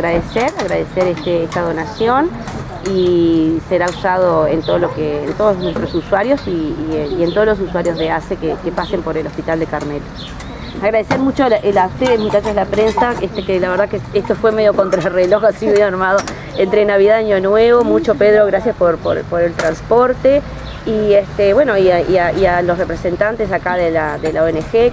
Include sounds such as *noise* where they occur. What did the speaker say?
Agradecer, agradecer este, esta donación y será usado en todo lo que en todos nuestros usuarios y, eh, en todos los usuarios de ACE que, pasen por el hospital de Carmelo. Agradecer mucho a, ustedes, muchachos de la prensa, este, que la verdad que esto fue medio contrarreloj *laughs* así medio armado, entre Navidad y Año Nuevo. Mucho Pedro, gracias por, el transporte y este, bueno, y a, los representantes acá de la, de la ONG.